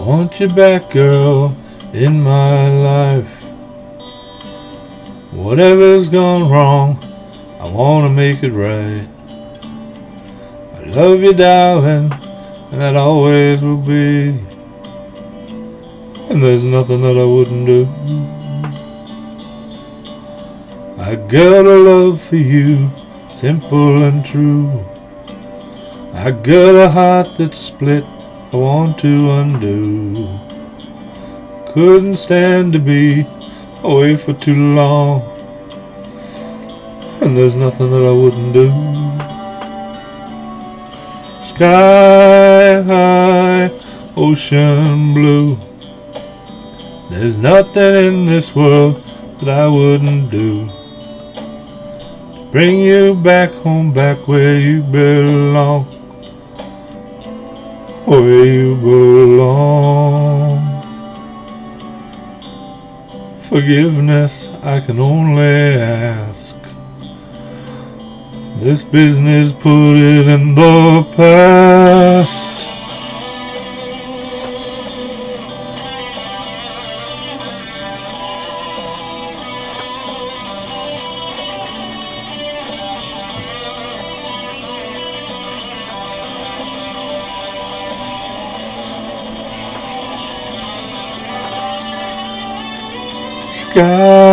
I want you back, girl, in my life. Whatever's gone wrong, I want to make it right. I love you, darling, and that always will be. And there's nothing that I wouldn't do. I got a love for you, simple and true. I got a heart that's split, I want to undo. Couldn't stand to be away for too long. And there's nothing that I wouldn't do. Sky high, ocean blue. There's nothing in this world that I wouldn't do. Bring you back home, back where you belong. Where you belong. Forgiveness I can only ask. This business put it in the past. Sky